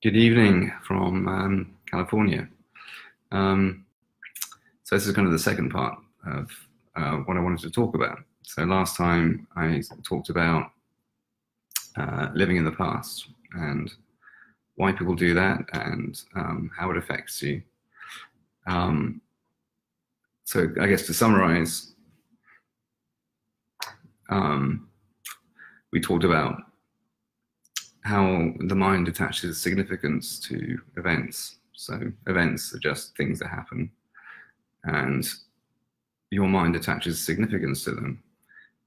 Good evening from um, California. Um, so this is kind of the second part of uh, what I wanted to talk about. So last time I talked about uh, living in the past and why people do that and um, how it affects you. Um, so I guess to summarize, um, we talked about how the mind attaches significance to events. So events are just things that happen, and your mind attaches significance to them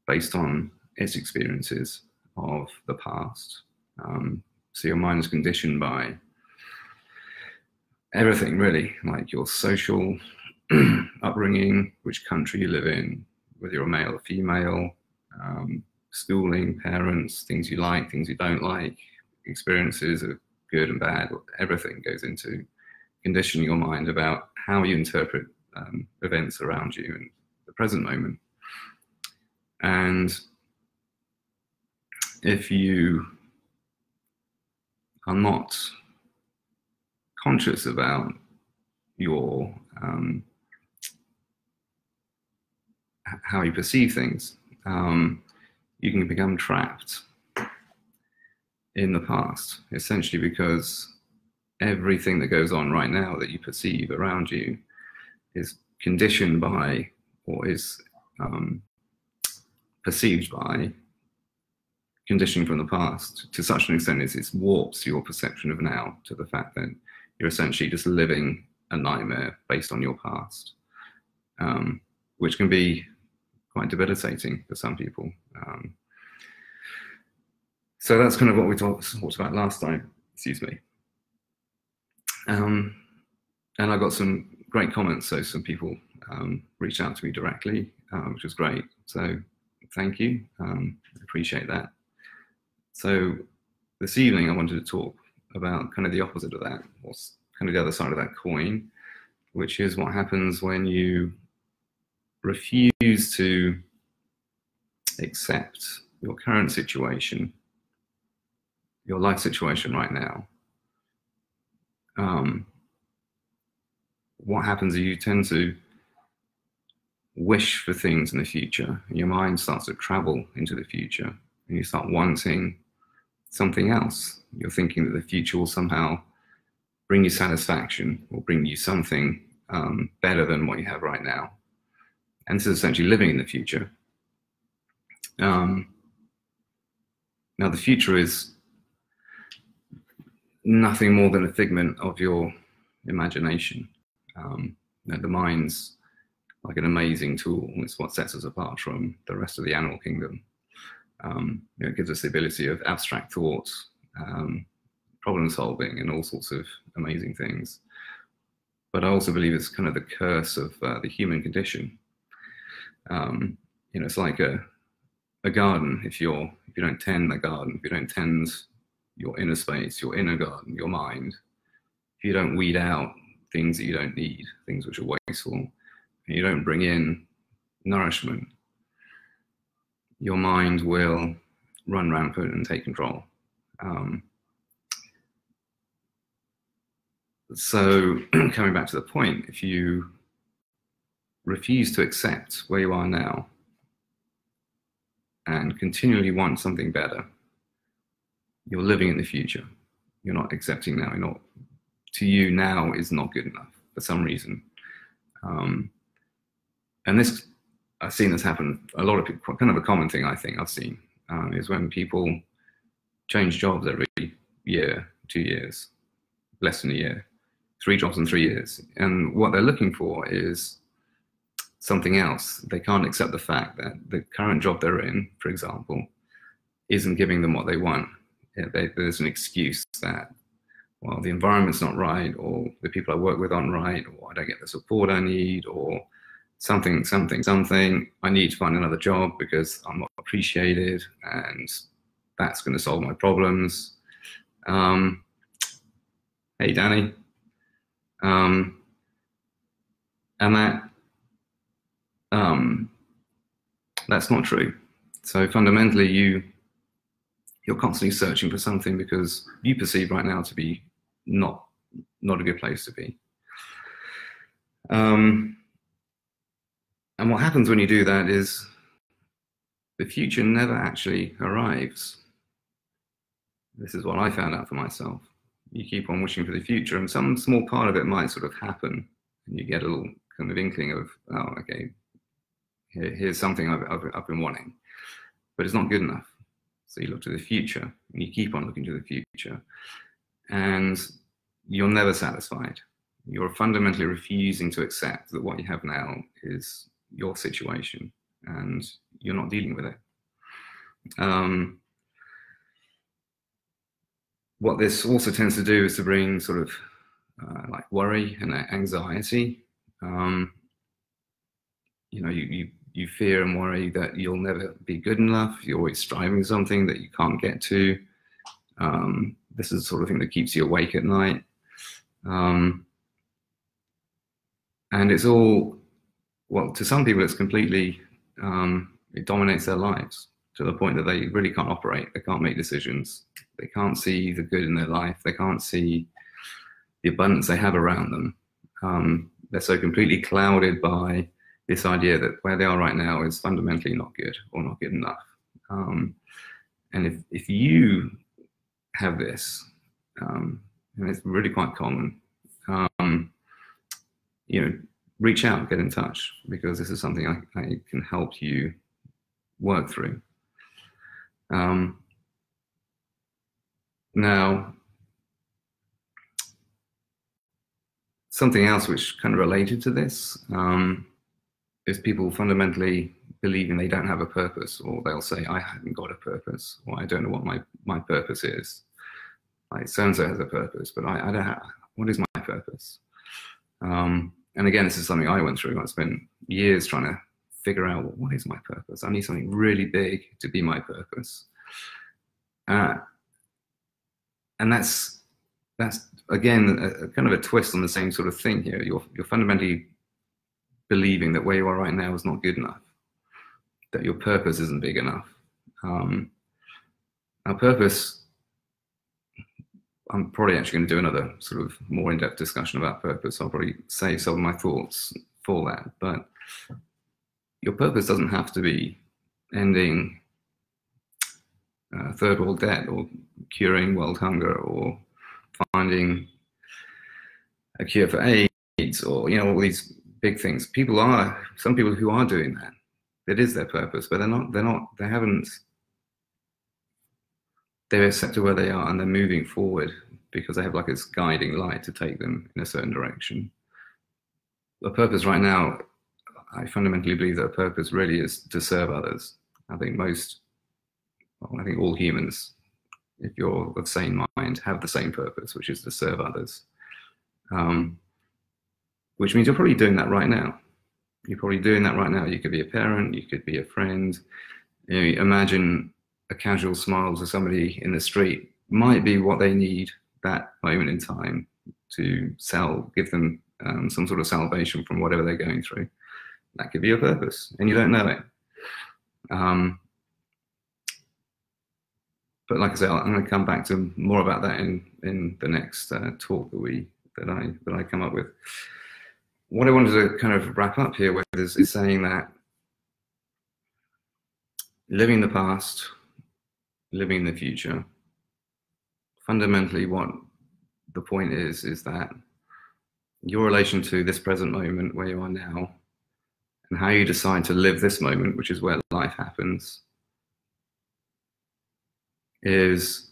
based on its experiences of the past. Um, so your mind is conditioned by everything, really, like your social upbringing, which country you live in, whether you're male or female, um, schooling, parents, things you like, things you don't like, experiences of good and bad, everything goes into conditioning your mind about how you interpret um, events around you in the present moment. And if you are not conscious about your um, how you perceive things, um, you can become trapped in the past, essentially because everything that goes on right now that you perceive around you is conditioned by or is um, perceived by conditioning from the past. To such an extent as it warps your perception of now to the fact that you're essentially just living a nightmare based on your past, um, which can be quite debilitating for some people. Um, so that's kind of what we talked, talked about last time. Excuse me. Um, and I got some great comments. So some people um, reached out to me directly, uh, which was great. So thank you. Um, appreciate that. So this evening, I wanted to talk about kind of the opposite of that, what's kind of the other side of that coin, which is what happens when you refuse to accept your current situation your life situation right now, um, what happens is you tend to wish for things in the future. And your mind starts to travel into the future, and you start wanting something else. You're thinking that the future will somehow bring you satisfaction or bring you something um, better than what you have right now. And this is essentially living in the future. Um, now, the future is nothing more than a figment of your imagination. Um, you know, the mind's like an amazing tool. It's what sets us apart from the rest of the animal kingdom. Um, you know, it gives us the ability of abstract thoughts, um, problem solving, and all sorts of amazing things. But I also believe it's kind of the curse of uh, the human condition. Um, you know, it's like a a garden. If you're if you don't tend the garden, if you don't tend your inner space, your inner garden, your mind, if you don't weed out things that you don't need, things which are wasteful, and you don't bring in nourishment, your mind will run rampant and take control. Um, so, coming back to the point, if you refuse to accept where you are now and continually want something better, you're living in the future. You're not accepting now. You're not. To you, now is not good enough for some reason. Um, and this, I've seen this happen. A lot of people, kind of a common thing I think I've seen um, is when people change jobs every year, two years, less than a year, three jobs in three years, and what they're looking for is something else. They can't accept the fact that the current job they're in, for example, isn't giving them what they want they, there's an excuse that, well, the environment's not right, or the people I work with aren't right, or I don't get the support I need, or something, something, something. I need to find another job because I'm not appreciated, and that's going to solve my problems. Um, hey, Danny. Um, and that um, that's not true. So fundamentally, you you're constantly searching for something because you perceive right now to be not not a good place to be. Um, and what happens when you do that is the future never actually arrives. This is what I found out for myself. You keep on wishing for the future, and some small part of it might sort of happen, and you get a little kind of inkling of, oh, okay, here's something I've, I've, I've been wanting, but it's not good enough. So you look to the future, and you keep on looking to the future, and you're never satisfied. You're fundamentally refusing to accept that what you have now is your situation, and you're not dealing with it. Um, what this also tends to do is to bring sort of uh, like worry and anxiety. Um, you know, you, you, you fear and worry that you'll never be good enough. You're always striving something that you can't get to. Um, this is the sort of thing that keeps you awake at night. Um, and it's all, well, to some people, it's completely, um, it dominates their lives to the point that they really can't operate. They can't make decisions. They can't see the good in their life. They can't see the abundance they have around them. Um, they're so completely clouded by this idea that where they are right now is fundamentally not good or not good enough. Um, and if, if you have this, um, and it's really quite common, um, you know, reach out, get in touch, because this is something I, I can help you work through. Um, now, something else which kind of related to this um, is people fundamentally believing they don't have a purpose, or they'll say, I haven't got a purpose, or I don't know what my, my purpose is. Like so and so has a purpose, but I, I don't have, what is my purpose? Um, and again, this is something I went through. I spent years trying to figure out well, what is my purpose. I need something really big to be my purpose. Uh, and that's that's again a, a kind of a twist on the same sort of thing here. You're you're fundamentally believing that where you are right now is not good enough, that your purpose isn't big enough. Um, our purpose. I'm probably actually going to do another sort of more in-depth discussion about purpose. I'll probably say some of my thoughts for that, but your purpose doesn't have to be ending uh, third world debt or curing world hunger or finding a cure for AIDS or you know all these big things. People are some people who are doing that. It is their purpose, but they're not. They're not. They haven't. They've accepted where they are and they're moving forward because they have like this guiding light to take them in a certain direction. The purpose right now I fundamentally believe that a purpose really is to serve others. I think most, well, I think all humans, if you're of sane mind, have the same purpose, which is to serve others. Um, which means you're probably doing that right now. You're probably doing that right now. You could be a parent, you could be a friend. You know, imagine a casual smile to somebody in the street might be what they need that moment in time to sell, give them um, some sort of salvation from whatever they're going through that could be your purpose, and you don't know it. Um, but like I say, I'm going to come back to more about that in in the next uh, talk that we that I that I come up with. What I wanted to kind of wrap up here with is, is saying that living the past, living the future. Fundamentally, what the point is is that your relation to this present moment where you are now and how you decide to live this moment, which is where life happens, is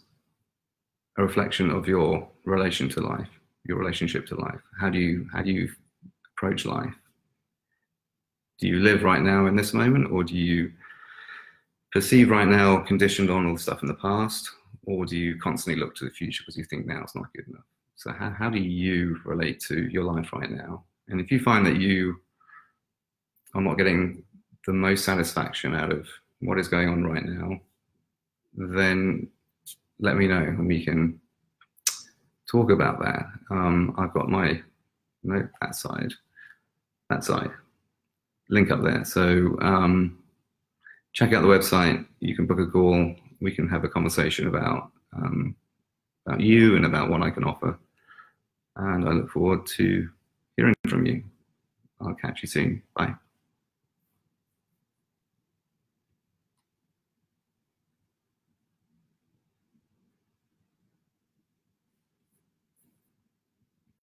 a reflection of your relation to life, your relationship to life. How do you how do you approach life? Do you live right now in this moment, or do you perceive right now conditioned on all the stuff in the past, or do you constantly look to the future because you think now it's not good enough? So how, how do you relate to your life right now? And if you find that you I'm not getting the most satisfaction out of what is going on right now, then let me know and we can talk about that. Um, I've got my no that side, that side link up there. So um, check out the website. You can book a call. We can have a conversation about um, about you and about what I can offer. And I look forward to hearing from you. I'll catch you soon. Bye.